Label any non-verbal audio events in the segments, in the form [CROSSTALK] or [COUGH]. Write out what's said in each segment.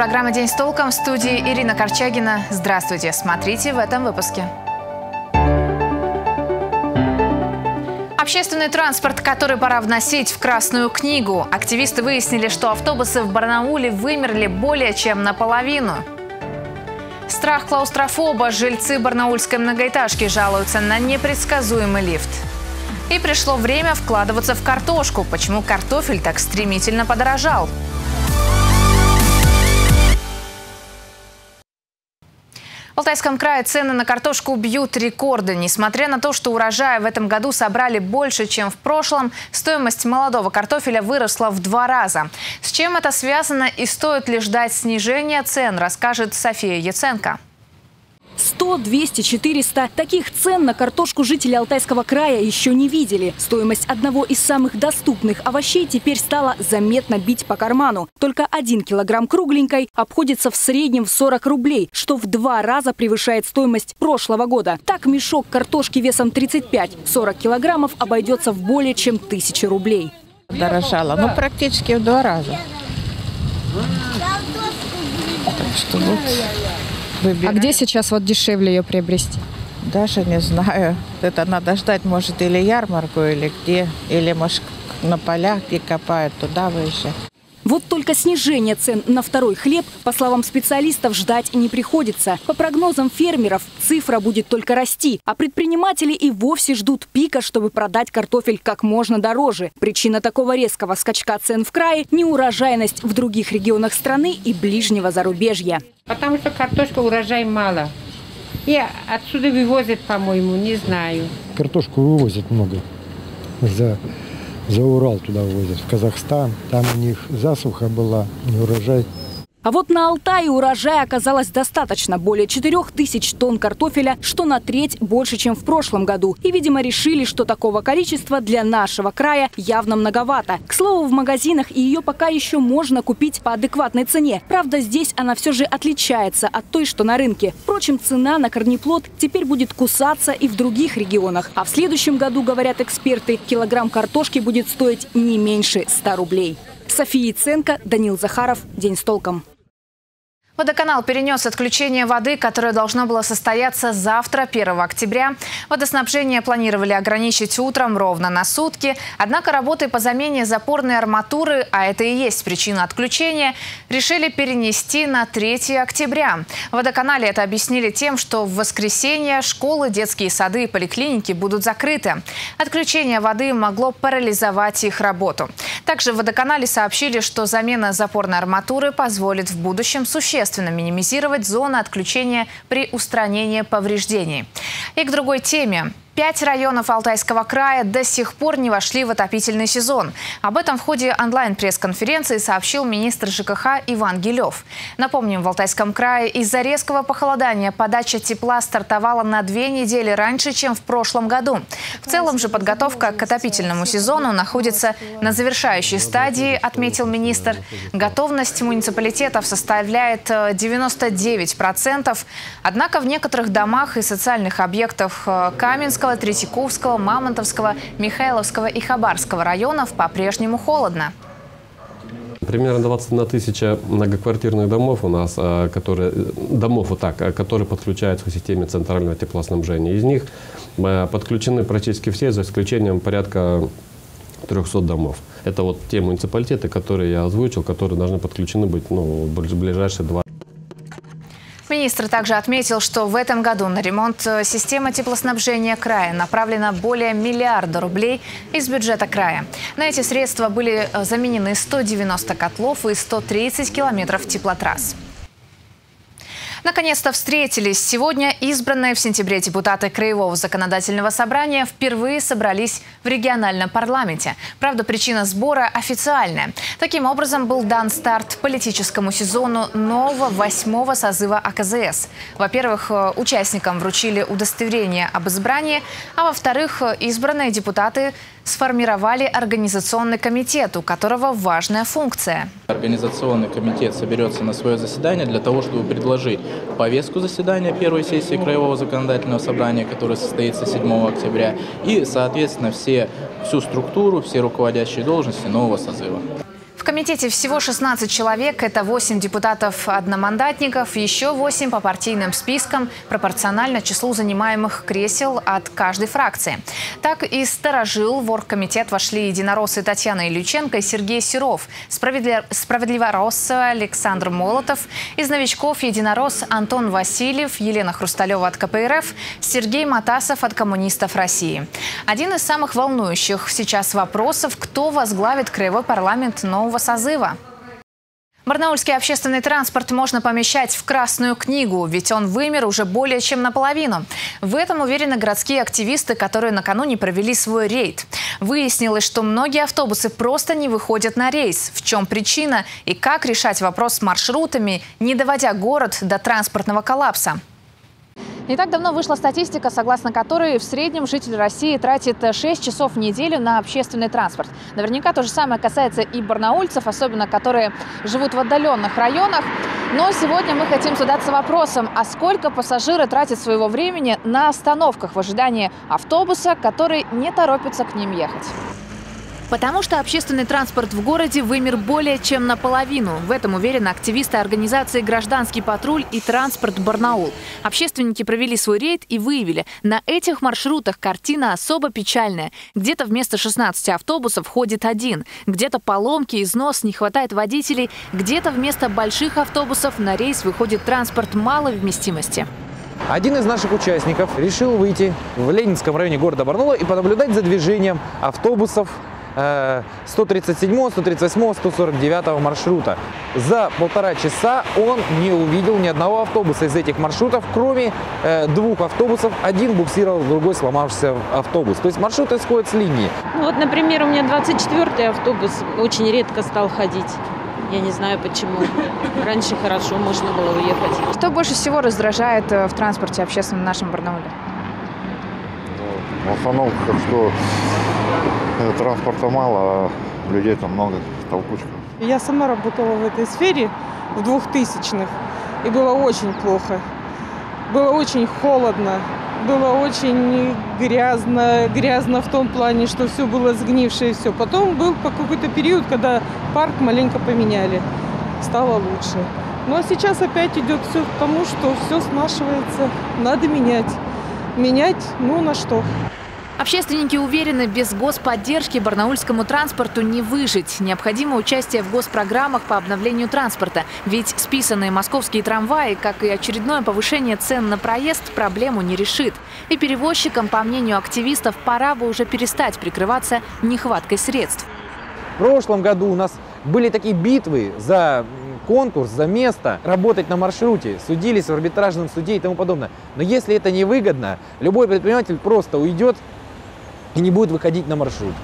программа «День с толком» в студии Ирина Корчагина. Здравствуйте. Смотрите в этом выпуске. Общественный транспорт, который пора вносить в Красную книгу. Активисты выяснили, что автобусы в Барнауле вымерли более чем наполовину. Страх клаустрофоба. Жильцы барнаульской многоэтажки жалуются на непредсказуемый лифт. И пришло время вкладываться в картошку. Почему картофель так стремительно подорожал? Алтайском крае цены на картошку бьют рекорды. Несмотря на то, что урожая в этом году собрали больше, чем в прошлом, стоимость молодого картофеля выросла в два раза. С чем это связано и стоит ли ждать снижения цен, расскажет София Яценко. 100, 200, 400. Таких цен на картошку жители Алтайского края еще не видели. Стоимость одного из самых доступных овощей теперь стала заметно бить по карману. Только один килограмм кругленькой обходится в среднем в 40 рублей, что в два раза превышает стоимость прошлого года. Так мешок картошки весом 35-40 килограммов обойдется в более чем тысячи рублей. Дорожала, ну практически в два раза. Так что вот а где сейчас вот дешевле ее приобрести? Даже не знаю. Это надо ждать, может, или ярмарку, или где. Или, может, на полях, где копают, туда выезжать. Вот только снижение цен на второй хлеб, по словам специалистов, ждать не приходится. По прогнозам фермеров, цифра будет только расти, а предприниматели и вовсе ждут пика, чтобы продать картофель как можно дороже. Причина такого резкого скачка цен в крае – неурожайность в других регионах страны и ближнего зарубежья. Потому что картошка урожай мало. И отсюда вывозят, по-моему, не знаю. Картошку вывозят много за за Урал туда возят, в Казахстан. Там у них засуха была, урожай. А вот на Алтае урожая оказалось достаточно. Более 4 тысяч тонн картофеля, что на треть больше, чем в прошлом году. И, видимо, решили, что такого количества для нашего края явно многовато. К слову, в магазинах ее пока еще можно купить по адекватной цене. Правда, здесь она все же отличается от той, что на рынке. Впрочем, цена на корнеплод теперь будет кусаться и в других регионах. А в следующем году, говорят эксперты, килограмм картошки будет стоить не меньше 100 рублей. София Ценко, Данил Захаров. День с толком. Водоканал перенес отключение воды, которое должно было состояться завтра, 1 октября. Водоснабжение планировали ограничить утром ровно на сутки. Однако работы по замене запорной арматуры, а это и есть причина отключения, решили перенести на 3 октября. В водоканале это объяснили тем, что в воскресенье школы, детские сады и поликлиники будут закрыты. Отключение воды могло парализовать их работу. Также в водоканале сообщили, что замена запорной арматуры позволит в будущем существенно существенно минимизировать зоны отключения при устранении повреждений. И к другой теме. Пять районов Алтайского края до сих пор не вошли в отопительный сезон. Об этом в ходе онлайн-пресс-конференции сообщил министр ЖКХ Иван Гилев. Напомним, в Алтайском крае из-за резкого похолодания подача тепла стартовала на две недели раньше, чем в прошлом году. В целом же подготовка к отопительному сезону находится на завершающей стадии, отметил министр. Готовность муниципалитетов составляет 99%. Э, Однако в некоторых домах и социальных объектах э, Курского, Третьяковского, Мамонтовского, Михайловского и Хабарского районов по-прежнему холодно. Примерно 21 тысяча многоквартирных домов у нас, а, которые, домов вот так, а, которые подключаются к системе центрального теплоснабжения. Из них а, подключены практически все, за исключением порядка 300 домов. Это вот те муниципалитеты, которые я озвучил, которые должны подключены быть ну, в ближайшие два Министр также отметил, что в этом году на ремонт э, системы теплоснабжения края направлено более миллиарда рублей из бюджета края. На эти средства были э, заменены 190 котлов и 130 километров теплотрасс. Наконец-то встретились. Сегодня избранные в сентябре депутаты Краевого законодательного собрания впервые собрались в региональном парламенте. Правда, причина сбора официальная. Таким образом, был дан старт политическому сезону нового восьмого созыва АКЗС. Во-первых, э, участникам вручили удостоверение об избрании, а во-вторых, э, избранные депутаты сформировали организационный комитет, у которого важная функция. Организационный комитет соберется на свое заседание для того, чтобы предложить повестку заседания первой сессии Краевого законодательного собрания, которое состоится 7 октября, и, соответственно, все, всю структуру, все руководящие должности нового созыва комитете всего 16 человек. Это 8 депутатов-одномандатников, еще 8 по партийным спискам, пропорционально числу занимаемых кресел от каждой фракции. Так и сторожил в оргкомитет вошли единороссы Татьяна Ильюченко и Сергей Серов, справедливороссы Александр Молотов, из новичков единорос Антон Васильев, Елена Хрусталева от КПРФ, Сергей Матасов от коммунистов России. Один из самых волнующих сейчас вопросов – кто возглавит краевой парламент нового созыва? Барнаульский общественный транспорт можно помещать в Красную книгу, ведь он вымер уже более чем наполовину. В этом уверены городские активисты, которые накануне провели свой рейд. Выяснилось, что многие автобусы просто не выходят на рейс. В чем причина и как решать вопрос с маршрутами, не доводя город до транспортного коллапса. Не так давно вышла статистика, согласно которой в среднем житель России тратит 6 часов в неделю на общественный транспорт. Наверняка то же самое касается и барнаульцев, особенно которые живут в отдаленных районах. Но сегодня мы хотим задаться вопросом, а сколько пассажиры тратят своего времени на остановках в ожидании автобуса, который не торопится к ним ехать. Потому что общественный транспорт в городе вымер более чем наполовину. В этом уверены активисты организации «Гражданский патруль» и «Транспорт Барнаул». Общественники провели свой рейд и выявили, на этих маршрутах картина особо печальная. Где-то вместо 16 автобусов ходит один, где-то поломки, износ, не хватает водителей, где-то вместо больших автобусов на рейс выходит транспорт малой вместимости. Один из наших участников решил выйти в Ленинском районе города Барнаула и понаблюдать за движением автобусов 137, 138, 149 маршрута. За полтора часа он не увидел ни одного автобуса из этих маршрутов, кроме э, двух автобусов. Один буксировал, другой сломавшийся автобус. То есть маршруты сходят с линии. Ну, вот, например, у меня 24-й автобус очень редко стал ходить. Я не знаю почему. Раньше хорошо можно было уехать. Что больше всего раздражает э, в транспорте общественном в нашем Барнауле? В остановках, что транспорта мало, а людей там много, толкучка. Я сама работала в этой сфере в двухтысячных, и было очень плохо. Было очень холодно, было очень грязно, грязно в том плане, что все было сгнившее, все. Потом был какой-то период, когда парк маленько поменяли, стало лучше. Ну а сейчас опять идет все к тому, что все снашивается, надо менять. Менять, ну на что? Общественники уверены, без господдержки барнаульскому транспорту не выжить. Необходимо участие в госпрограммах по обновлению транспорта. Ведь списанные московские трамваи, как и очередное повышение цен на проезд, проблему не решит. И перевозчикам, по мнению активистов, пора бы уже перестать прикрываться нехваткой средств. В прошлом году у нас были такие битвы за конкурс, за место, работать на маршруте, судились в арбитражном суде и тому подобное. Но если это невыгодно, любой предприниматель просто уйдет и не будет выходить на маршрут.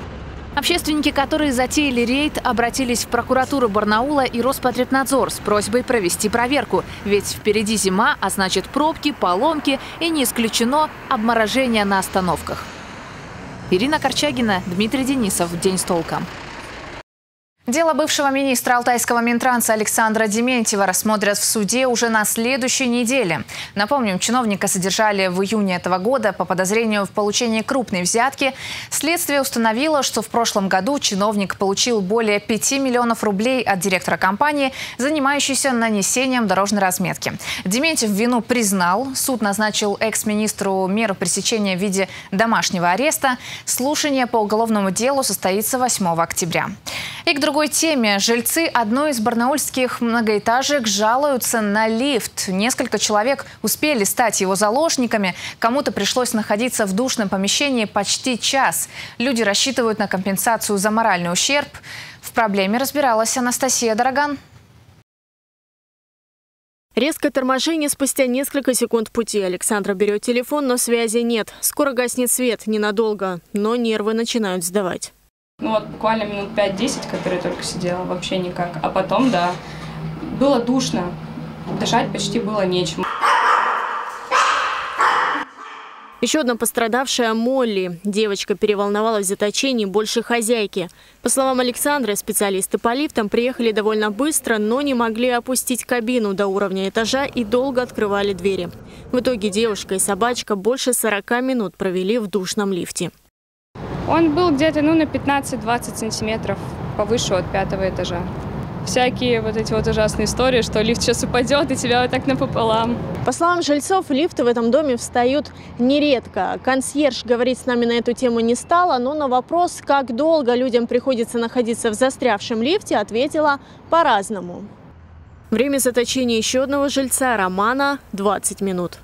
Общественники, которые затеяли рейд, обратились в прокуратуру Барнаула и Роспотребнадзор с просьбой провести проверку. Ведь впереди зима, а значит пробки, поломки и не исключено обморожение на остановках. Ирина Корчагина, Дмитрий Денисов. День с толком. Дело бывшего министра Алтайского Минтранса Александра Дементьева рассмотрят в суде уже на следующей неделе. Напомним, чиновника содержали в июне этого года по подозрению в получении крупной взятки. Следствие установило, что в прошлом году чиновник получил более 5 миллионов рублей от директора компании, занимающейся нанесением дорожной разметки. Дементьев вину признал. Суд назначил экс-министру меру пресечения в виде домашнего ареста. Слушание по уголовному делу состоится 8 октября. И к другой теме. Жильцы одной из барнаульских многоэтажек жалуются на лифт. Несколько человек успели стать его заложниками. Кому-то пришлось находиться в душном помещении почти час. Люди рассчитывают на компенсацию за моральный ущерб. В проблеме разбиралась Анастасия Дороган. Резкое торможение спустя несколько секунд пути. Александра берет телефон, но связи нет. Скоро гаснет свет, ненадолго, но нервы начинают сдавать. Ну вот буквально минут 5-10, которые только сидела, вообще никак. А потом, да, было душно, дышать почти было нечем. Еще одна пострадавшая Молли. Девочка переволновалась в заточении больше хозяйки. По словам Александры, специалисты по лифтам приехали довольно быстро, но не могли опустить кабину до уровня этажа и долго открывали двери. В итоге девушка и собачка больше 40 минут провели в душном лифте. Он был где-то ну, на 15-20 сантиметров повыше от пятого этажа. всякие вот эти вот ужасные истории, что лифт сейчас упадет и тебя вот так напополам. По словам жильцов, лифты в этом доме встают нередко. Консьерж говорить с нами на эту тему не стала, но на вопрос, как долго людям приходится находиться в застрявшем лифте, ответила по-разному. Время заточения еще одного жильца Романа – 20 минут.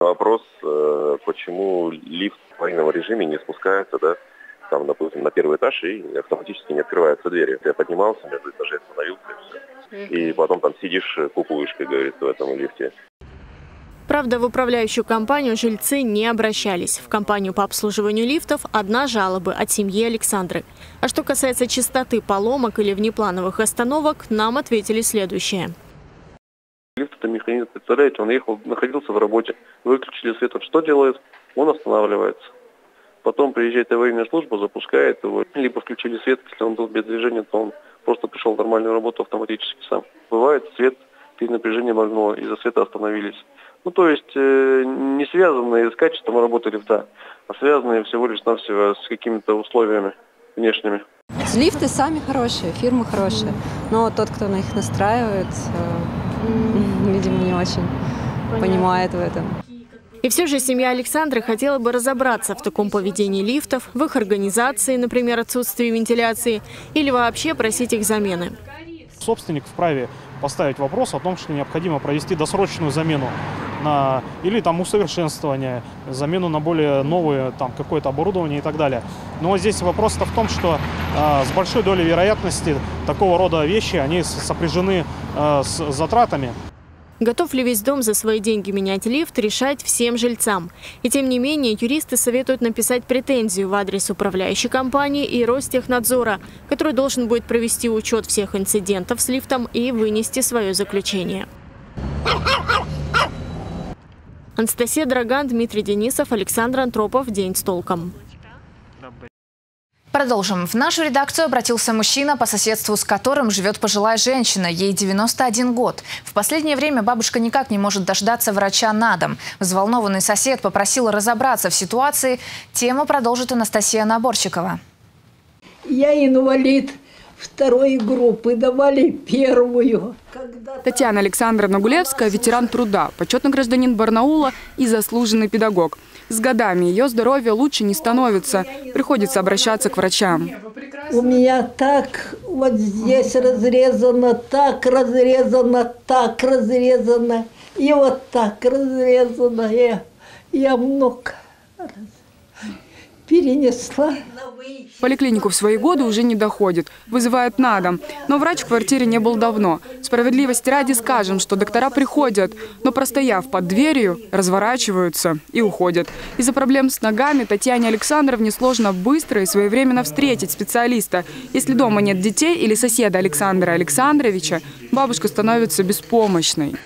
Вопрос, э, почему лифт аварийном режиме не спускается, да, там, допустим, на первый этаж и автоматически не открываются двери. Я поднимался, между этажей остановился и все. И потом там сидишь, кукуешь, как говорится, в этом лифте. Правда, в управляющую компанию жильцы не обращались. В компанию по обслуживанию лифтов одна жалоба от семьи Александры. А что касается частоты поломок или внеплановых остановок, нам ответили следующее. Лифт это механизм, представляете, он ехал, находился в работе, выключили свет, что делает? Он останавливается. Потом приезжает аварийная служба, запускает его. Либо включили свет, если он был без движения, то он просто пришел в нормальную работу автоматически сам. Бывает, свет перед напряжением моргнуло, из-за света остановились. Ну, то есть э, не связанные с качеством работы лифта, а связанные всего лишь навсего с какими-то условиями внешними. Лифты сами хорошие, фирмы хорошие, но тот, кто на них настраивает, э, видимо, не очень понимает в этом. И все же семья Александры хотела бы разобраться в таком поведении лифтов, в их организации, например, отсутствии вентиляции, или вообще просить их замены. Собственник вправе поставить вопрос о том, что необходимо провести досрочную замену на, или там усовершенствование, замену на более новое там какое-то оборудование и так далее. Но здесь вопрос-то в том, что э, с большой долей вероятности такого рода вещи, они сопряжены э, с затратами. Готов ли весь дом за свои деньги менять лифт, решать всем жильцам. И тем не менее, юристы советуют написать претензию в адрес управляющей компании и Ростехнадзора, который должен будет провести учет всех инцидентов с лифтом и вынести свое заключение. Анастасия Драган, Дмитрий Денисов, Александр Антропов. День с толком. Продолжим. В нашу редакцию обратился мужчина, по соседству с которым живет пожилая женщина. Ей 91 год. В последнее время бабушка никак не может дождаться врача на дом. Взволнованный сосед попросил разобраться в ситуации. Тему продолжит Анастасия Наборчикова. Я инвалид второй группы, давали первую. Татьяна Александровна Гулевская – ветеран труда, почетный гражданин Барнаула и заслуженный педагог. С годами ее здоровье лучше не становится. Приходится обращаться к врачам. У меня так вот здесь разрезано, так разрезано, так разрезано. И вот так разрезано. Я, я много перенесла. В поликлинику в свои годы уже не доходит, вызывает на дом. Но врач в квартире не был давно. Справедливости ради скажем, что доктора приходят, но простояв под дверью, разворачиваются и уходят. Из-за проблем с ногами Татьяне Александровне сложно быстро и своевременно встретить специалиста. Если дома нет детей или соседа Александра Александровича, бабушка становится беспомощной.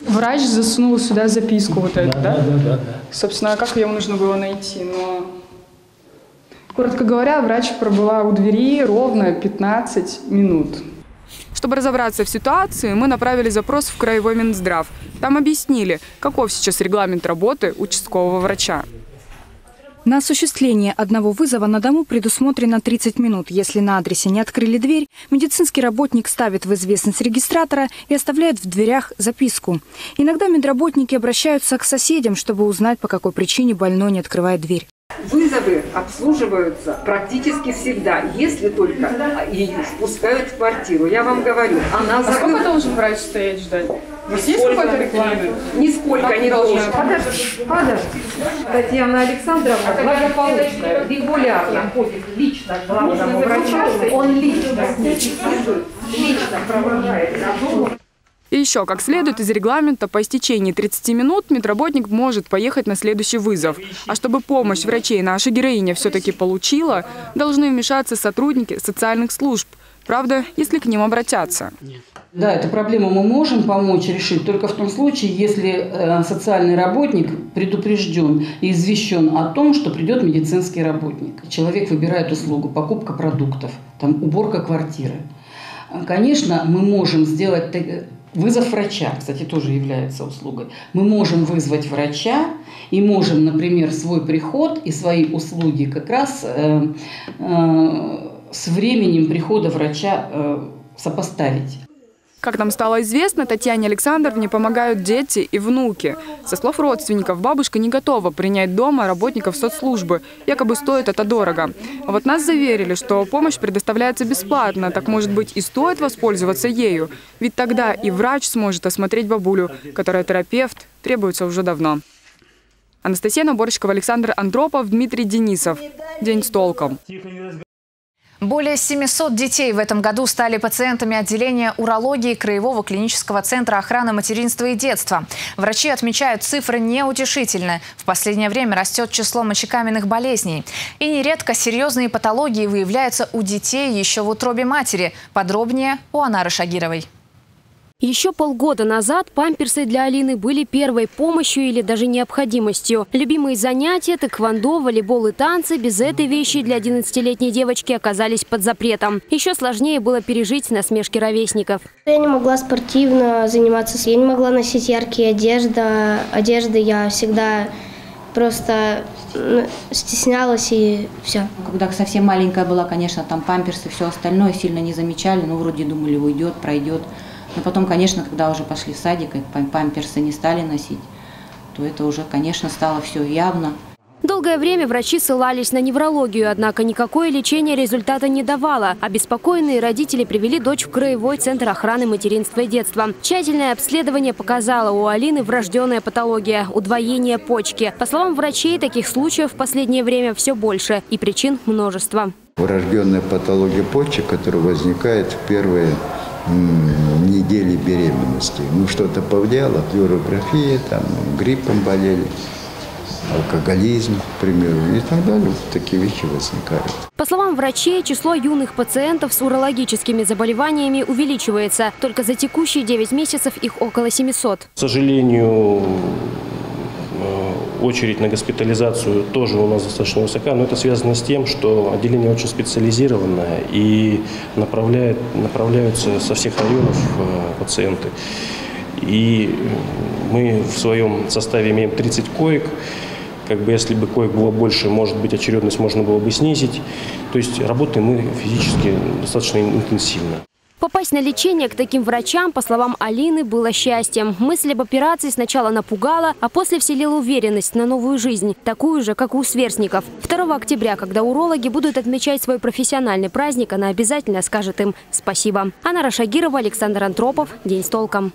Врач засунул сюда записку вот эту, да? Да, да, да. да. Собственно, как ее нужно было найти? Но Коротко говоря, врач пробыла у двери ровно 15 минут. Чтобы разобраться в ситуации, мы направили запрос в Краевой Минздрав. Там объяснили, каков сейчас регламент работы участкового врача. На осуществление одного вызова на дому предусмотрено 30 минут. Если на адресе не открыли дверь, медицинский работник ставит в известность регистратора и оставляет в дверях записку. Иногда медработники обращаются к соседям, чтобы узнать, по какой причине больной не открывает дверь. Вызовы обслуживаются практически всегда, если только ее впускают в квартиру. Я вам говорю, она а сколько должен врач стоять ждать? Здесь есть какой-то регламент? Нисколько не должен. Подожди, подожди. Татьяна Александровна благополучная, регулярно ходит лично к главному врачу, он лично с ней лично провожает на дом. Еще, как следует из регламента, по истечении 30 минут медработник может поехать на следующий вызов. А чтобы помощь врачей наша героиня все-таки получила, должны вмешаться сотрудники социальных служб. Правда, если к ним обратятся. Да, эту проблему мы можем помочь решить только в том случае, если э, социальный работник предупрежден и извещен о том, что придет медицинский работник. Человек выбирает услугу, покупка продуктов, там, уборка квартиры. Конечно, мы можем сделать Вызов врача, кстати, тоже является услугой. Мы можем вызвать врача и можем, например, свой приход и свои услуги как раз э, э, с временем прихода врача э, сопоставить. Как нам стало известно, Татьяне Александровне помогают дети и внуки. Со слов родственников, бабушка не готова принять дома работников соцслужбы. Якобы стоит это дорого. А вот нас заверили, что помощь предоставляется бесплатно. Так, может быть, и стоит воспользоваться ею. Ведь тогда и врач сможет осмотреть бабулю, которая терапевт, требуется уже давно. Анастасия Наборщикова, Александр Андропов, Дмитрий Денисов. День с толком. Более 700 детей в этом году стали пациентами отделения урологии Краевого клинического центра охраны материнства и детства. Врачи отмечают, цифры неутешительны. В последнее время растет число мочекаменных болезней. И нередко серьезные патологии выявляются у детей еще в утробе матери. Подробнее у Анары Шагировой. Еще полгода назад памперсы для Алины были первой помощью или даже необходимостью. Любимые занятия – тэквондо, волейбол и танцы – без этой вещи для 11-летней девочки оказались под запретом. Еще сложнее было пережить насмешки ровесников. Я не могла спортивно заниматься, я не могла носить яркие одежды. Одежды я всегда просто стеснялась и все. Когда совсем маленькая была, конечно, там памперсы, все остальное сильно не замечали, но вроде думали, уйдет, пройдет. Но потом, конечно, когда уже пошли в садик, и памперсы не стали носить, то это уже, конечно, стало все явно. Долгое время врачи ссылались на неврологию, однако никакое лечение результата не давало. Обеспокоенные родители привели дочь в Краевой центр охраны материнства и детства. Тщательное обследование показало у Алины врожденная патология – удвоение почки. По словам врачей, таких случаев в последнее время все больше и причин множество. Врожденная патология почек, которая возникает в первые недели беременности. Ну, что-то повлияло, флюорография, там, гриппом болели, алкоголизм, к примеру, и так далее. Такие вещи возникают. По словам врачей, число юных пациентов с урологическими заболеваниями увеличивается. Только за текущие 9 месяцев их около 700. К сожалению, очередь на госпитализацию тоже у нас достаточно высока, но это связано с тем, что отделение очень специализированное и направляет, направляются со всех районов э, пациенты. И мы в своем составе имеем 30 коек. Как бы если бы коек было больше, может быть, очередность можно было бы снизить. То есть работаем мы физически достаточно интенсивно. Попасть на лечение к таким врачам, по словам Алины, было счастьем. Мысль об операции сначала напугала, а после вселила уверенность на новую жизнь, такую же, как у сверстников. 2 октября, когда урологи будут отмечать свой профессиональный праздник, она обязательно скажет им спасибо. Анна Рашагирова, Александр Антропов. День с толком.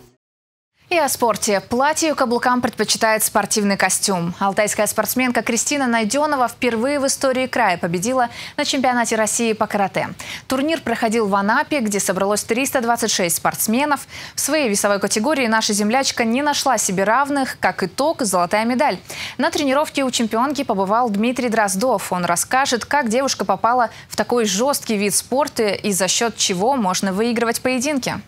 И о спорте. Платью каблукам предпочитает спортивный костюм. Алтайская спортсменка Кристина Найденова впервые в истории края победила на чемпионате России по карате. Турнир проходил в Анапе, где собралось 326 спортсменов. В своей весовой категории наша землячка не нашла себе равных. Как итог, золотая медаль. На тренировке у чемпионки побывал Дмитрий Дроздов. Он расскажет, как девушка попала в такой жесткий вид спорта и за счет чего можно выигрывать поединки.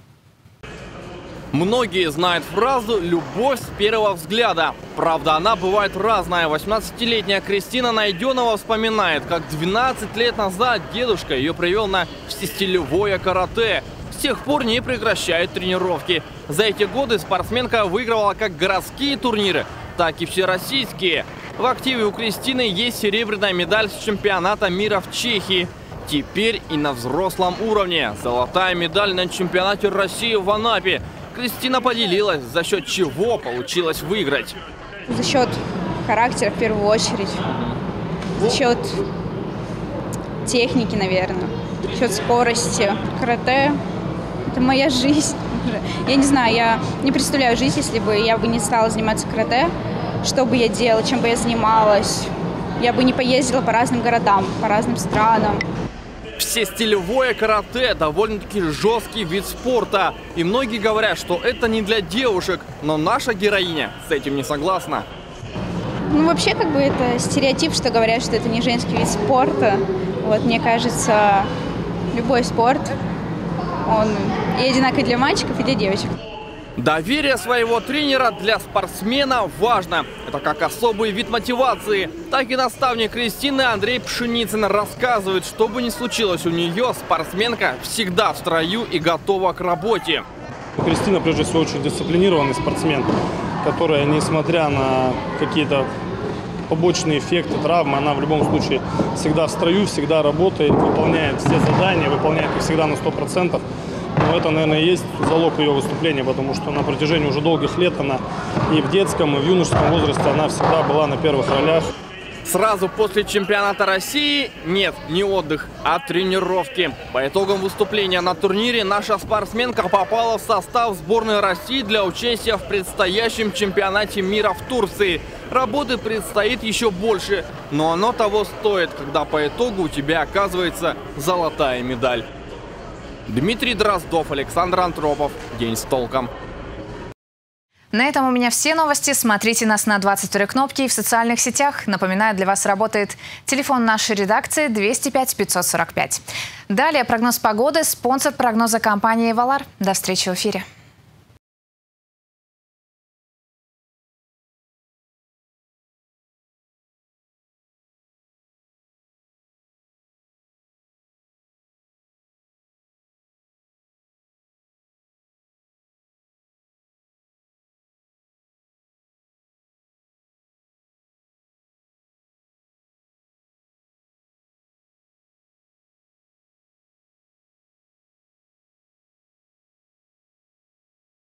Многие знают фразу «любовь с первого взгляда». Правда, она бывает разная. 18-летняя Кристина Найденова вспоминает, как 12 лет назад дедушка ее привел на всестилевое карате. С тех пор не прекращает тренировки. За эти годы спортсменка выигрывала как городские турниры, так и всероссийские. В активе у Кристины есть серебряная медаль с чемпионата мира в Чехии. Теперь и на взрослом уровне. Золотая медаль на чемпионате России в Анапе – Кристина поделилась, за счет чего получилось выиграть. За счет характера в первую очередь, за счет техники, наверное, за счет скорости. Карате – это моя [LAUGHS] жизнь. Я не знаю, я не представляю жизнь, если бы я бы не стала заниматься карате, что бы я делала, чем бы я занималась. Я бы не поездила по разным городам, по разным странам. Всестилевое карате – довольно-таки жесткий вид спорта. И многие говорят, что это не для девушек, но наша героиня с этим не согласна. Ну, вообще, как бы это стереотип, что говорят, что это не женский вид спорта. Вот, мне кажется, любой спорт, он и одинаковый для мальчиков, и для девочек. Доверие своего тренера для спортсмена важно. Это как особый вид мотивации. Так и наставник Кристины Андрей Пшеницын рассказывает, что бы ни случилось у нее, спортсменка всегда в строю и готова к работе. Кристина, прежде всего, очень дисциплинированный спортсмен, которая, несмотря на какие-то побочные эффекты, травмы, она в любом случае всегда в строю, всегда работает, выполняет все задания, выполняет их всегда на 100%. Но это, наверное, и есть залог ее выступления, потому что на протяжении уже долгих лет она и в детском, и в юношеском возрасте она всегда была на первых ролях. Сразу после чемпионата России нет, не отдых, а тренировки. По итогам выступления на турнире наша спортсменка попала в состав сборной России для участия в предстоящем чемпионате мира в Турции. Работы предстоит еще больше, но оно того стоит, когда по итогу у тебя оказывается золотая медаль. Дмитрий Дроздов, Александр Антропов. День с толком. На этом у меня все новости. Смотрите нас на 22 кнопки и в социальных сетях. Напоминаю, для вас работает телефон нашей редакции 205 545. Далее прогноз погоды. Спонсор прогноза компании «Валар». До встречи в эфире.